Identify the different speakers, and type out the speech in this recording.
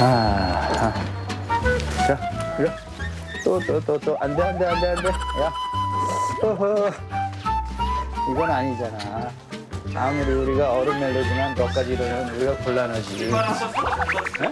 Speaker 1: 아, 아. 자, 그래. 또, 또, 또, 또. 안 돼, 안 돼, 안 돼, 안 돼. 야. 어허. 이건 아니잖아. 아무리 우리가 얼음 멜로디만 너까지 이러면 우리가 곤란하지. 네?